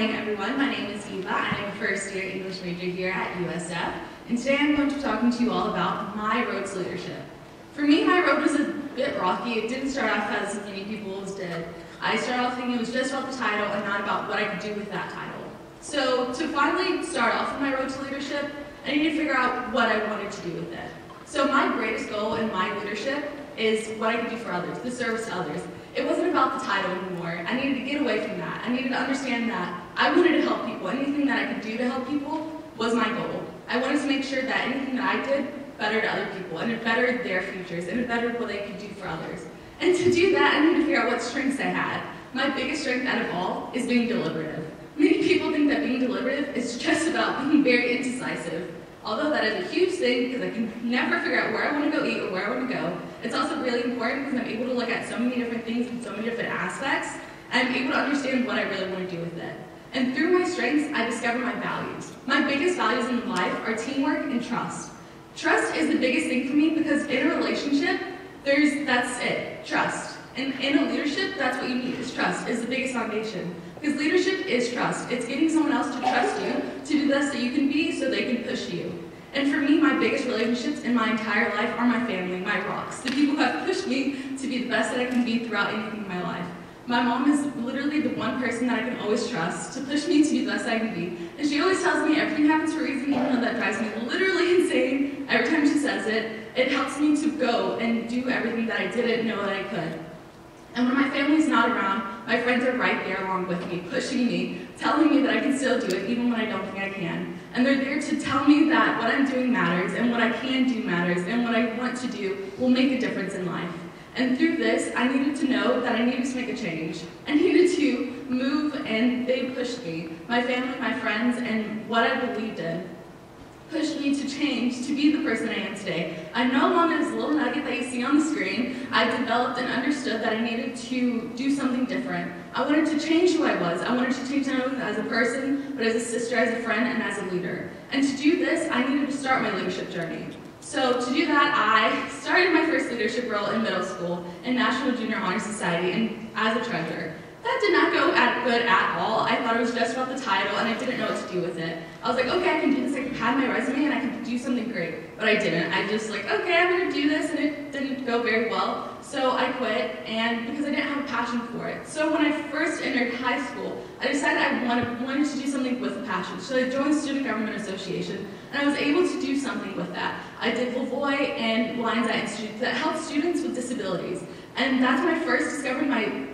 morning, everyone. My name is Eva. I'm a first year English major here at USF. And today I'm going to be talking to you all about my road to leadership. For me, my road was a bit rocky. It didn't start off as many people's did. I started off thinking it was just about the title and not about what I could do with that title. So to finally start off with my road to leadership, I needed to figure out what I wanted to do with it. So my greatest goal in my leadership is what I could do for others, the service to others. It wasn't about the title anymore. I needed to get away from that. I needed to understand that I wanted to help people. Anything that I could do to help people was my goal. I wanted to make sure that anything that I did bettered other people and it bettered their futures and it bettered what they could do for others. And to do that, I needed to figure out what strengths I had. My biggest strength out of all is being deliberative. Many people think that being deliberative is just about being very indecisive. Although that is a huge thing because I can never figure out where I want to go eat or where I want to go, it's also really important because I'm able to look at so many different things and so many different aspects, and I'm able to understand what I really want to do with it. And through my strengths, I discover my values. My biggest values in life are teamwork and trust. Trust is the biggest thing for me because in a relationship, there's that's it, trust. And in a leadership, that's what you need, is trust, is the biggest foundation. Because leadership is trust. It's getting someone else to trust you to do the best that you can be so they can push you. And for me, my biggest relationships in my entire life are my family, my rocks, the people who have pushed me to be the best that I can be throughout anything in my life. My mom is literally the one person that I can always trust to push me to be the best I can be. And she always tells me everything happens for a reason, even though that drives me literally insane every time she says it. It helps me to go and do everything that I didn't know that I could. And when my family's not around, my friends are right there along with me, pushing me, telling me that I can still do it even when I don't think I can. And they're there to tell me that what I'm doing matters, and what I can do matters, and what I want to do will make a difference in life. And through this, I needed to know that I needed to make a change. I needed to move, and they pushed me. My family, my friends, and what I believed in pushed me to change to be the person I am today. I no longer this little nugget that you see on the screen. I developed and understood that I needed to do something different. I wanted to change who I was. I wanted to change not only as a person, but as a sister, as a friend, and as a leader. And to do this, I needed to start my leadership journey. So to do that, I started my first leadership role in middle school in National Junior Honor Society and as a treasurer. That did not go at good at all. I thought it was just about the title and I didn't know what to do with it. I was like, okay, I can do this, I can pad my resume and I can do something great. But I didn't. I just like, okay, I'm gonna do this and it didn't go very well. So I quit and because I didn't have a passion for it. So when I first entered high school, I decided I wanted, wanted to do something with a passion. So I joined the Student Government Association and I was able to do something with that. I did Lavoy and Lions Eye Institute that helped students with disabilities. And that's when I first discovered my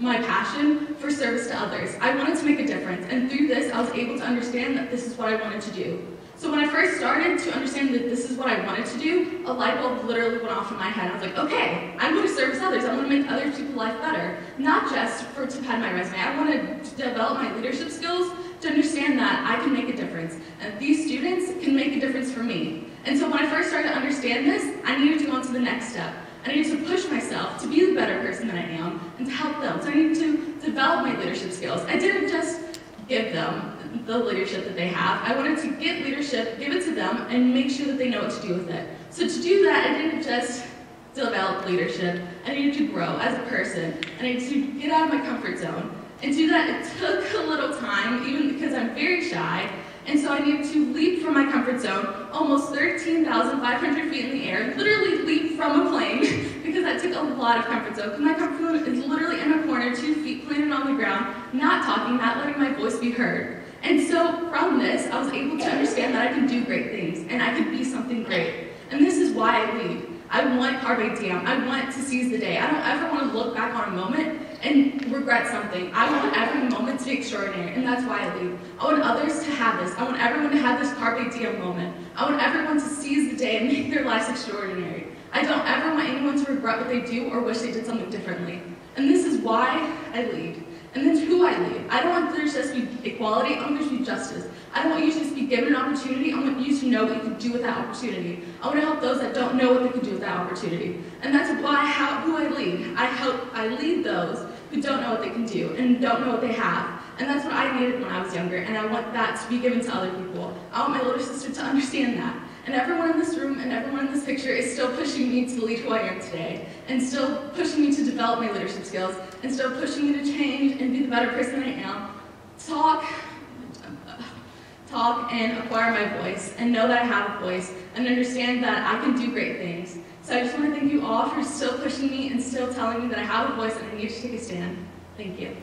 my passion for service to others. I wanted to make a difference, and through this, I was able to understand that this is what I wanted to do. So when I first started to understand that this is what I wanted to do, a light bulb literally went off in my head. I was like, okay, I'm going to service others. I want to make other people's life better, not just for to pad my resume. I want to develop my leadership skills to understand that I can make a difference, and these students can make a difference for me. And so when I first started to understand this, I needed to go on to the next step. I needed to push myself to be the better person that I am and to help them. So I needed to develop my leadership skills. I didn't just give them the leadership that they have. I wanted to get leadership, give it to them, and make sure that they know what to do with it. So to do that, I didn't just develop leadership. I needed to grow as a person. and I needed to get out of my comfort zone. And to do that, it took a little time, even because I'm very shy, and so I needed to leap from my comfort zone, almost 13,500 feet in the air, literally leap from a plane, because that took a lot of comfort zone. Because my comfort zone is literally in a corner, two feet planted on the ground, not talking, not letting my voice be heard. And so from this, I was able to understand that I can do great things, and I could be something great. And this is why I lead. I want carpe diem. I want to seize the day. I don't ever want to look back on a moment and regret something. I want every moment to be extraordinary, and that's why I lead. I want others to have this. I want everyone to have this carpe diem moment. I want everyone to seize the day and make their lives extraordinary. I don't ever want anyone to regret what they do or wish they did something differently. And this is why I lead. I lead. I don't want there to just be equality, I want there to be justice. I don't want you to just be given an opportunity, I want you to know what you can do with that opportunity. I want to help those that don't know what they can do with that opportunity. And that's why who I lead. I help I lead those who don't know what they can do and don't know what they have. And that's what I needed when I was younger, and I want that to be given to other people. I want my little sister to understand that. And everyone in this room and everyone in this picture is still pushing me to lead who I am today, and still pushing me to develop my leadership skills, and still pushing me to change and be the better person I am talk, talk and acquire my voice and know that I have a voice and understand that I can do great things. So I just want to thank you all for still pushing me and still telling me that I have a voice and I need to take a stand. Thank you.